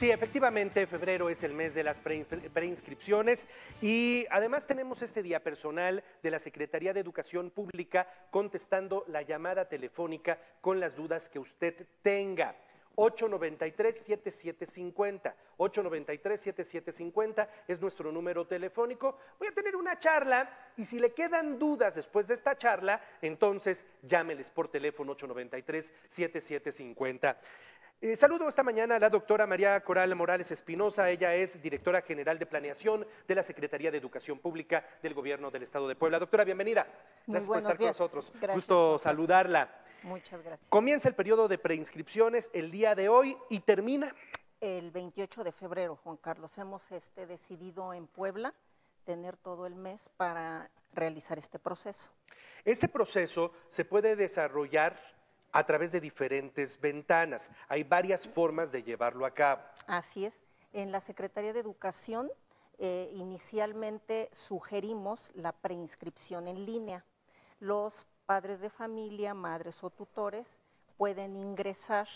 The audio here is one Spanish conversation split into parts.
Sí, efectivamente, febrero es el mes de las pre- preinscripciones y además tenemos este día personal de la Secretaría de Educación Pública contestando la llamada telefónica con las dudas que usted tenga. 893-7750. 893-7750 es nuestro número telefónico. Voy a tener una charla y si le quedan dudas después de esta charla, entonces llámeles por teléfono 893-7750. Eh, saludo esta mañana a la doctora María Coral Morales Espinosa. Ella es directora general de planeación de la Secretaría de Educación Pública del Gobierno del Estado de Puebla. Doctora, bienvenida. Muy Gracias por estar días. con nosotros. Gracias, Gusto saludarla. Muchas gracias. Comienza el periodo de preinscripciones el día de hoy y termina. El 28 de febrero, Juan Carlos, hemos este, decidido en Puebla tener todo el mes para realizar este proceso. Este proceso se puede desarrollar a través de diferentes ventanas. Hay varias formas de llevarlo a cabo. Así es. En la Secretaría de Educación eh, inicialmente sugerimos la preinscripción en línea. Los padres de familia, madres o tutores pueden ingresar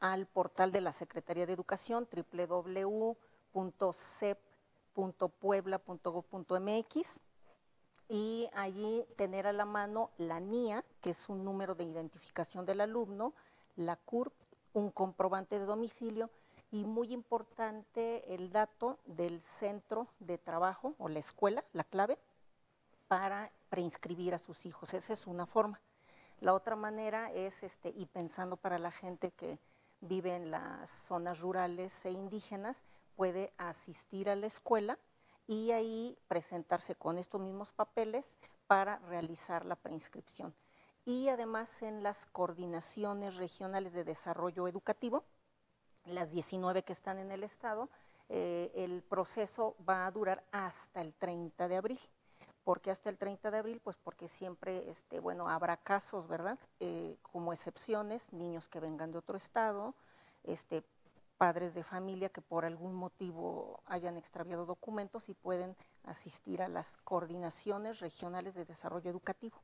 al portal de la Secretaría de Educación www.cep.puebla.gov.mx y allí tener a la mano la NIA, que es un número de identificación del alumno, la CURP, un comprobante de domicilio y muy importante el dato del centro de trabajo o la escuela, la clave, para preinscribir a sus hijos. Esa es una forma. La otra manera es, este, y pensando para la gente que vive en las zonas rurales e indígenas, puede asistir a la escuela y ahí presentarse con estos mismos papeles para realizar la preinscripción. Y además en las coordinaciones regionales de desarrollo educativo, las 19 que están en el estado, eh, el proceso va a durar hasta el 30 de abril. ¿Por qué hasta el 30 de abril? Pues porque siempre, este, bueno, habrá casos, ¿verdad? Eh, como excepciones, niños que vengan de otro estado, este, padres de familia que por algún motivo hayan extraviado documentos y pueden asistir a las coordinaciones regionales de desarrollo educativo.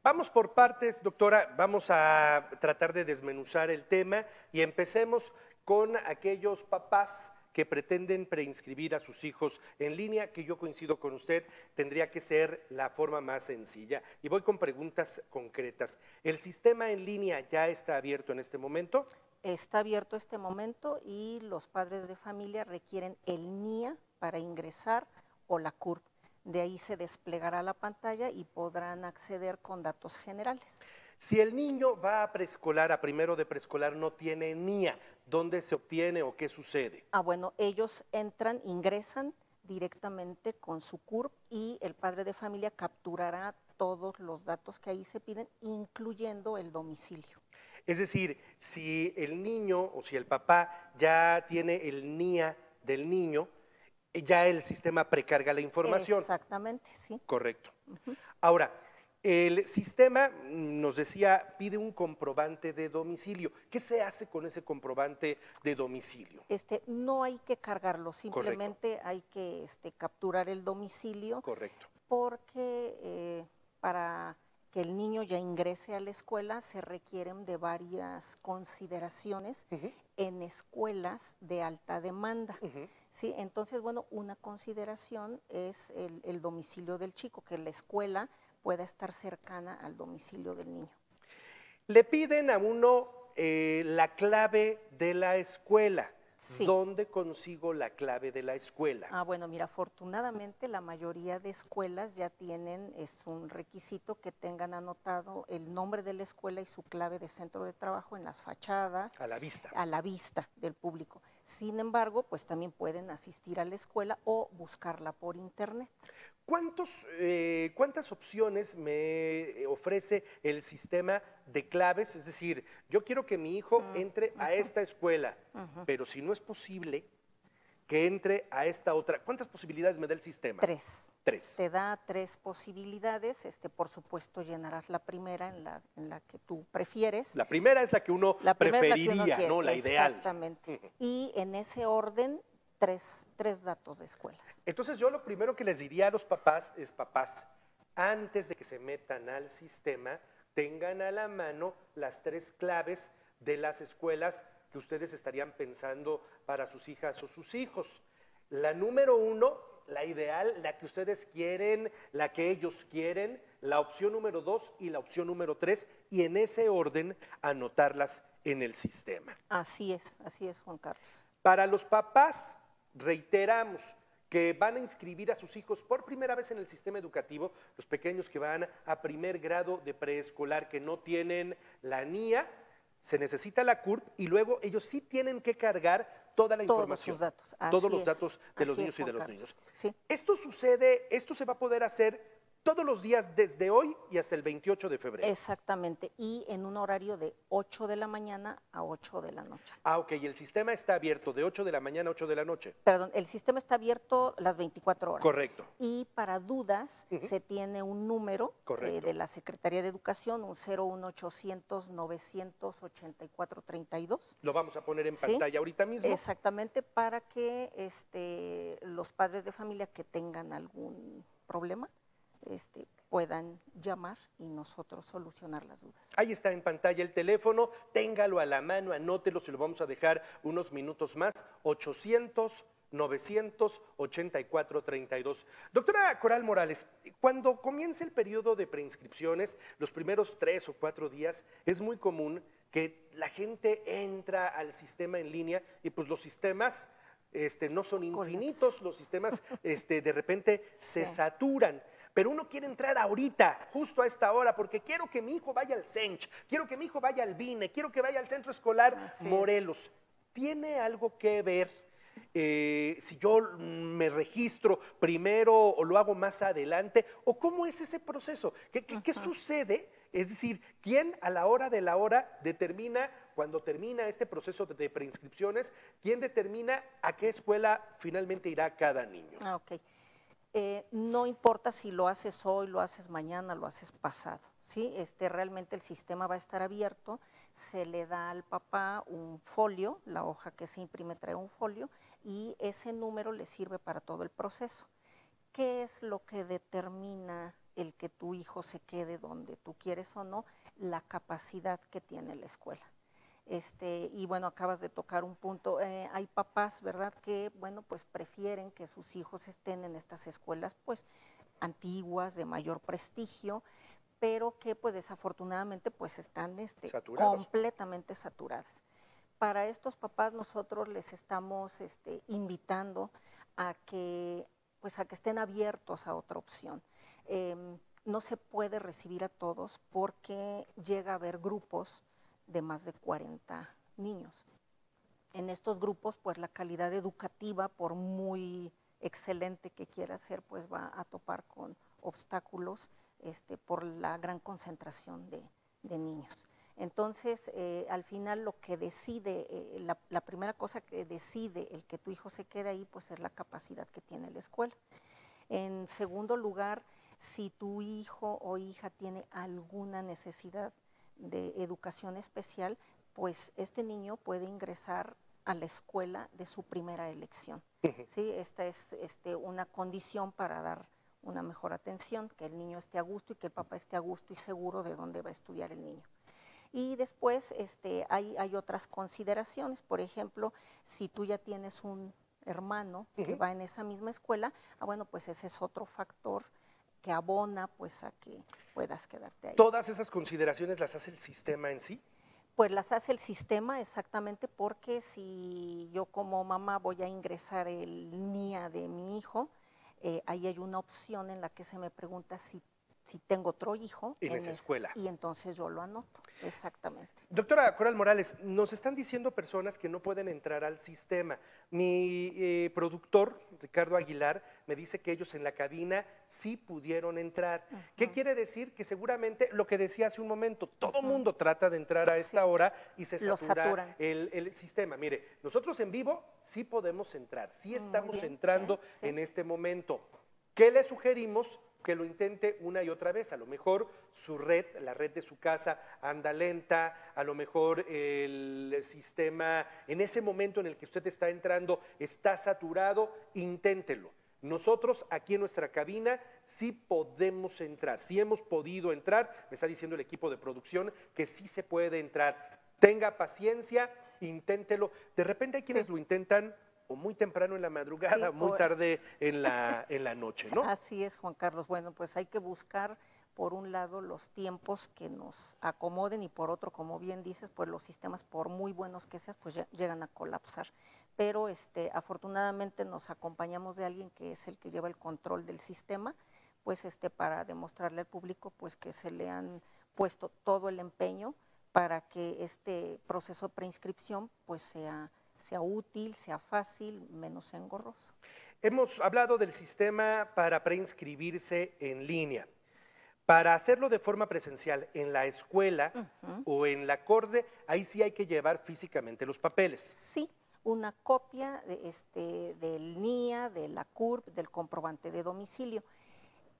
Vamos por partes, doctora. Vamos a tratar de desmenuzar el tema y empecemos con aquellos papás que pretenden preinscribir a sus hijos en línea, que yo coincido con usted, tendría que ser la forma más sencilla. Y voy con preguntas concretas. ¿El sistema en línea ya está abierto en este momento? Está abierto este momento y los padres de familia requieren el NIA para ingresar o la CURP. De ahí se desplegará la pantalla y podrán acceder con datos generales. Si el niño va a preescolar, a primero de preescolar, no tiene NIA, ¿dónde se obtiene o qué sucede? Ah, bueno, ellos entran, ingresan directamente con su CURP y el padre de familia capturará todos los datos que ahí se piden, incluyendo el domicilio. Es decir, si el niño o si el papá ya tiene el NIA del niño, eh, ya el sistema precarga la información. Exactamente, sí. Correcto. Ahora, el sistema mm, nos decía, pide un comprobante de domicilio. ¿Qué se hace con ese comprobante de domicilio? Este, no hay que cargarlo, simplemente hay que este, capturar el domicilio Correcto. porque eh, para que el niño ya ingrese a la escuela se requieren de varias consideraciones en escuelas de alta demanda. Sí, entonces, bueno, una consideración es el, el domicilio del chico, que la escuela pueda estar cercana al domicilio del niño. Le piden a uno eh, la clave de la escuela. Sí. ¿Dónde consigo la clave de la escuela? Ah, bueno, mira, afortunadamente la mayoría de escuelas ya tienen, es un requisito que tengan anotado el nombre de la escuela y su clave de centro de trabajo en las fachadas, A la vista. a la vista del público. Sin embargo, pues también pueden asistir a la escuela o buscarla por internet. ¿Cuántos, eh, ¿Cuántas opciones me ofrece el sistema de claves? Es decir, yo quiero que mi hijo Mm, entre a esta escuela, pero si no es posible que entre a esta otra, ¿cuántas posibilidades me da el sistema? Tres. Tres. Te da tres posibilidades. Este, por supuesto, llenarás la primera en la, en la que tú prefieres. La primera es la que uno La la que preferiría, quiere, ¿no? La ideal. Exactamente. Y en ese orden, tres, tres datos de escuelas. Entonces yo lo primero que les diría a los papás es, papás, antes de que se metan al sistema, tengan a la mano las tres claves de las escuelas que ustedes estarían pensando para sus hijas o sus hijos. La número uno, la ideal, la que ustedes quieren, la que ellos quieren, la opción número dos y la opción número tres, y en ese orden anotarlas en el sistema. Así es, así es, Juan Carlos. Para los papás, reiteramos que van a inscribir a sus hijos por primera vez en el sistema educativo, los pequeños que van a primer grado de preescolar, que no tienen la NIA, se necesita la CURP y luego ellos sí tienen que cargar toda la Todos información. sus datos. todos los es, datos de los niños es, y de los Carlos. niños. Sí, Esto sucede, esto se va a poder hacer todos los días desde hoy y hasta el 28 de febrero. exactamente. Y en un horario de 8 de la mañana a 8 de la noche. Ah, ok, y el sistema está abierto de 8 de la mañana a 8 de la noche. Perdón, el sistema está abierto las 24 horas. Correcto. Y para dudas se tiene un número eh, de la Secretaría de Educación, un 01800 984 32. Lo vamos a poner en Sí, pantalla ahorita mismo. Exactamente, para que este, los padres de familia que tengan algún problema este, puedan llamar y nosotros solucionar las dudas. Ahí está en pantalla el teléfono, téngalo a la mano, anótelo, se lo vamos a dejar unos minutos más, 800 984 32. Doctora Coral Morales, cuando comienza el periodo de preinscripciones, los primeros tres o cuatro días, es muy común que la gente entra al sistema en línea y pues los sistemas este, no son infinitos, los sistemas este, de repente se Sí. saturan. Pero uno quiere entrar ahorita, justo a esta hora, porque quiero que mi hijo vaya al CENCH, quiero que mi hijo vaya al BINE, quiero que vaya al Centro Escolar Así es. Morelos. ¿Tiene algo que ver eh, si yo me registro primero o lo hago más adelante? ¿O cómo es ese proceso? ¿Qué, qué- sucede? Es decir, ¿quién a la hora de la hora determina, cuando termina este proceso de, preinscripciones, quién determina a qué escuela finalmente irá cada niño? Ah, ok. Eh, no importa si lo haces hoy, lo haces mañana, lo haces pasado, ¿sí? Este, realmente el sistema va a estar abierto, se le da al papá un folio, la hoja que se imprime trae un folio, y ese número le sirve para todo el proceso. ¿Qué es lo que determina el que tu hijo se quede donde tú quieres o no? La capacidad que tiene la escuela. Este, y bueno, acabas de tocar un punto. eh, hay papás, ¿verdad?, que, bueno, pues prefieren que sus hijos estén en estas escuelas, pues, antiguas, de mayor prestigio, pero que, pues, desafortunadamente, pues, están este, Saturados. completamente saturadas. Para estos papás nosotros les estamos este, invitando a que, pues, a que estén abiertos a otra opción. Em, no se puede recibir a todos porque llega a haber grupos de más de 40 niños. En estos grupos, pues la calidad educativa, por muy excelente que quiera ser, pues va a topar con obstáculos este, por la gran concentración de, niños. Entonces, eh, al final lo que decide, eh, la, la primera cosa que decide el que tu hijo se quede ahí, pues es la capacidad que tiene la escuela. En segundo lugar, si tu hijo o hija tiene alguna necesidad de educación especial, pues este niño puede ingresar a la escuela de su primera elección. ¿sí? Esta es este, una condición para dar una mejor atención, que el niño esté a gusto y que el papá esté a gusto y seguro de dónde va a estudiar el niño. Y después este, hay, hay otras consideraciones, por ejemplo, si tú ya tienes un hermano que va en esa misma escuela, ah, bueno, pues ese es otro factor que abona pues a que puedas quedarte ahí. ¿Todas esas consideraciones las hace el sistema en sí? Pues las hace el sistema exactamente porque si yo como mamá voy a ingresar el NIA de mi hijo, eh, ahí hay una opción en la que se me pregunta si, si tengo otro hijo En esa es- escuela. y entonces yo lo anoto, exactamente. Doctora Coral Morales, nos están diciendo personas que no pueden entrar al sistema. Mi eh, productor, Ricardo Aguilar, me dice que ellos en la cabina sí pudieron entrar. ¿Qué quiere decir? Que seguramente, lo que decía hace un momento, todo mundo trata de entrar a esta Sí. hora y se satura el, el sistema. Mire, nosotros en vivo sí podemos entrar, sí Muy estamos bien, sí, entrando sí. en este momento. ¿Qué le sugerimos? Que lo intente una y otra vez. A lo mejor su red, la red de su casa, anda lenta, a lo mejor el sistema, en ese momento en el que usted está entrando, está saturado, inténtelo. Nosotros aquí en nuestra cabina sí podemos entrar, sí hemos podido entrar, me está diciendo el equipo de producción que sí se puede entrar. tenga paciencia, inténtelo. De repente hay quienes Sí. lo intentan o muy temprano en la madrugada, Sí, muy o- tarde en la, en la noche, ¿no? Así es, Juan Carlos. Bueno, pues hay que buscar, por un lado, los tiempos que nos acomoden y por otro, como bien dices, pues los sistemas, por muy buenos que seas, pues ya- llegan a colapsar. Pero este, afortunadamente nos acompañamos de alguien que es el que lleva el control del sistema, pues este, para demostrarle al público pues que se le han puesto todo el empeño para que este proceso de preinscripción pues sea, sea útil, sea fácil, menos engorroso. Hemos hablado del sistema para preinscribirse en línea. Para hacerlo de forma presencial en la escuela o en la corte, ahí sí hay que llevar físicamente los papeles. Sí, una copia de este, del NIA, de la CURP, del comprobante de domicilio.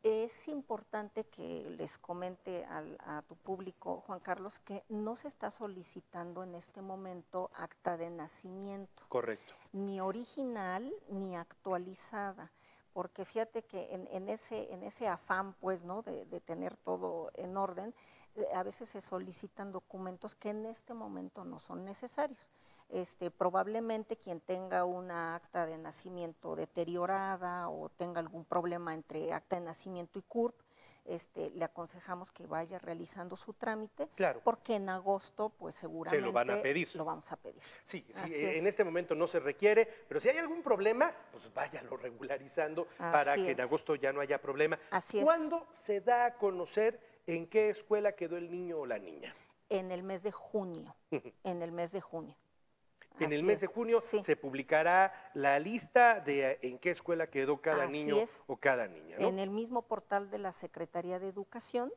Es importante que les comente al- a tu público, Juan Carlos, que no se está solicitando en este momento acta de nacimiento, Correcto. ni original ni actualizada, porque fíjate que en, en ese, en ese afán, pues, ¿no? De, de tener todo en orden, eh, a veces se solicitan documentos que en este momento no son necesarios. Este, probablemente quien tenga una acta de nacimiento deteriorada o tenga algún problema entre acta de nacimiento y CURP, este, le aconsejamos que vaya realizando su trámite, Claro. porque en agosto, pues seguramente van a pedir. lo vamos a pedir. Sí, sí, eh, en es. este momento no se requiere, pero si hay algún problema, pues váyalo regularizando para que en agosto ya no haya problema. Así es. ¿Cuándo se da a conocer en qué escuela quedó el niño o la niña? En el mes de junio, en el mes de junio. En el mes de junio sí. se publicará la lista de eh, en qué escuela quedó cada Así niño es. o cada niña, ¿no? En el mismo portal de la Secretaría de Educación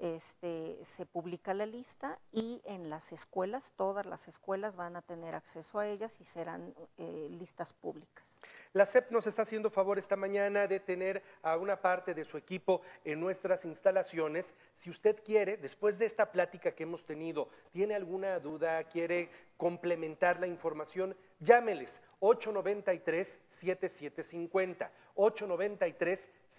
este, se publica la lista y en las escuelas, todas las escuelas van a tener acceso a ellas y serán eh, listas públicas. La CEP nos está haciendo favor esta mañana de tener a una parte de su equipo en nuestras instalaciones. Si usted quiere, después de esta plática que hemos tenido, tiene alguna duda, quiere complementar la información, llámeles 893-7750.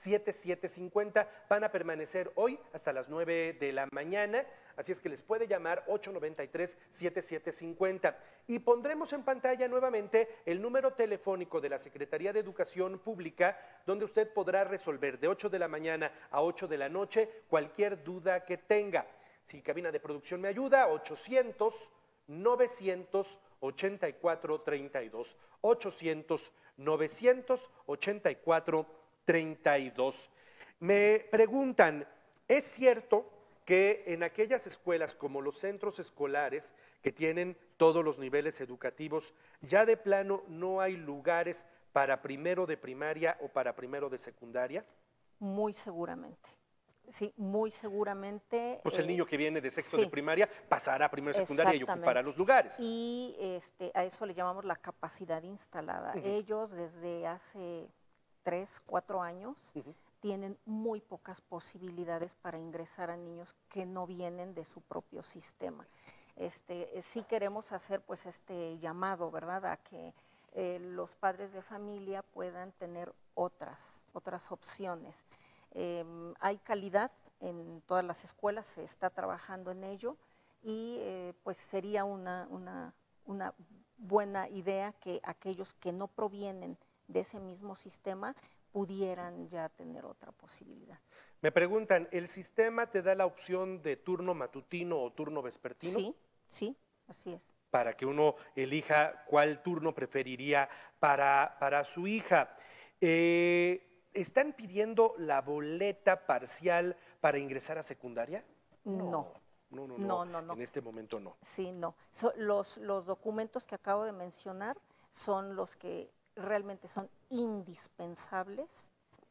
893-7750. Van a permanecer hoy hasta las 9 de la mañana, así es que les puede llamar 893-7750. Y pondremos en pantalla nuevamente el número telefónico de la Secretaría de Educación Pública, donde usted podrá resolver de 8 de la mañana a 8 de la noche cualquier duda que tenga. Si cabina de producción me ayuda, 800 984 32 800 984 32. Me preguntan, ¿es cierto que en aquellas escuelas como los centros escolares que tienen todos los niveles educativos, ya de plano no hay lugares para primero de primaria o para primero de secundaria? Muy seguramente. Sí, muy seguramente. Pues el eh, niño que viene de sexto de primaria pasará a primero de secundaria y ocupará los lugares. Y este, a eso le llamamos la capacidad instalada. Ellos desde hace tres, cuatro años Ujú. tienen muy pocas posibilidades para ingresar a niños que no vienen de su propio sistema. Este, sí queremos hacer pues este llamado, ¿verdad? A que eh, los padres de familia puedan tener otras, otras opciones. Em, hay calidad en todas las escuelas, se está trabajando en ello y eh, pues sería una, una, una buena idea que aquellos que no provienen de ese mismo sistema pudieran ya tener otra posibilidad. Me preguntan, ¿el sistema te da la opción de turno matutino o turno vespertino? Sí, sí, así es. Para que uno elija cuál turno preferiría para, para su hija. Eh, ¿Están pidiendo la boleta parcial para ingresar a secundaria? No, No, no, no. No, no, no. En este momento no. sí, no. So- los, los documentos que acabo de mencionar son los que realmente son indispensables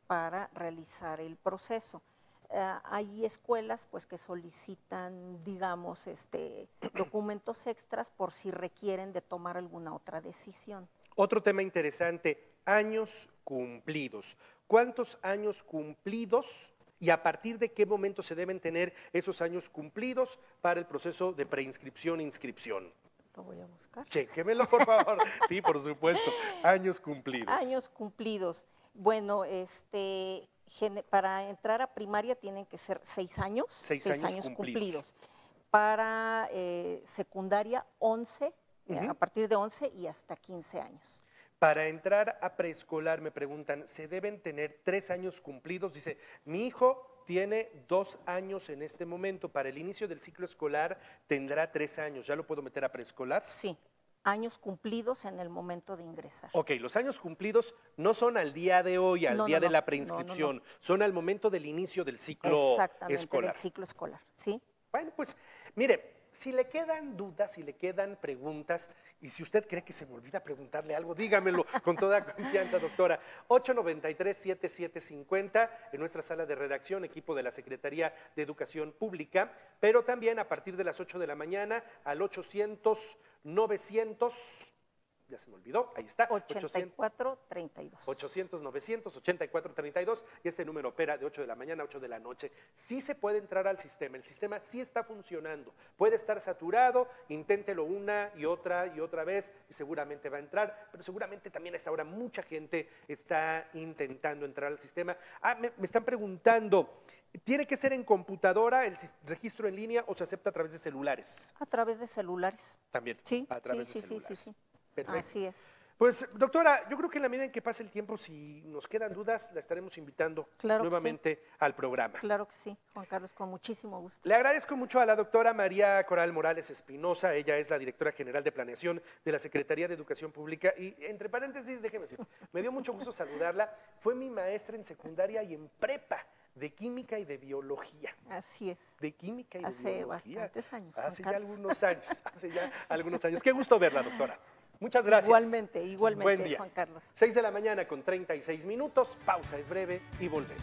para realizar el proceso. Ah, hay escuelas pues que solicitan, digamos, este, documentos extras por si requieren de tomar alguna otra decisión. Otro tema interesante, años cumplidos. ¿Cuántos años cumplidos y a partir de qué momento se deben tener esos años cumplidos para el proceso de preinscripción e inscripción? Lo voy a buscar. Chéquemelo, por favor. Sí, por supuesto. Años cumplidos. Años cumplidos. Bueno, este, para entrar a primaria tienen que ser seis años. Seis años cumplidos. para eh, secundaria 11, eh, Ujú. a partir de 11 y hasta 15 años. Para entrar a preescolar, me preguntan, ¿se deben tener tres años cumplidos? Dice, mi hijo tiene dos años en este momento. Para el inicio del ciclo escolar tendrá tres años. ¿Ya lo puedo meter a preescolar? Sí, años cumplidos en el momento de ingresar. Ok, los años cumplidos no son al día de hoy, al No, día no, de la no, no, preinscripción, son al momento del inicio del ciclo Exactamente, escolar. del ciclo escolar, ¿sí? Bueno, pues mire, si le quedan dudas, si le quedan preguntas, y si usted cree que se me olvida preguntarle algo, dígamelo con toda confianza, doctora. 893-7750 en nuestra sala de redacción, equipo de la Secretaría de Educación Pública, pero también a partir de las 8 de la mañana al 800-900, ya se me olvidó, ahí está, 800. 84, 32. 800 900 84 32 y este número opera de 8 de la mañana a 8 de la noche. Sí se puede entrar al sistema, el sistema sí está funcionando. Puede estar saturado, inténtelo una y otra y otra vez y seguramente va a entrar, pero seguramente también a esta hora mucha gente está intentando entrar al sistema. Ah, me, me están preguntando, ¿tiene que ser en computadora el registro en línea o se acepta a través de celulares? A través de celulares. También. Sí, a través sí, de sí, sí, sí, celulares. sí. Perfecto. Así es. Pues, doctora, yo creo que en la medida en que pase el tiempo, si nos quedan dudas, la estaremos invitando Claro que sí. nuevamente al programa. Claro que sí, Juan Carlos, con muchísimo gusto. Le agradezco mucho a la doctora María Coral Morales Espinosa, ella es la directora general de planeación de la Secretaría de Educación Pública y entre paréntesis, déjeme decir, me dio mucho gusto saludarla, fue mi maestra en secundaria y en prepa de química y de biología, Así es. de química y de Hace biología. bastantes años. Hace ya algunos años, hace ya algunos años. Qué gusto verla, doctora. Muchas gracias. Igualmente, igualmente, Buen día. Juan Carlos. 6 de la mañana con 36 minutos, pausa es breve y volvemos.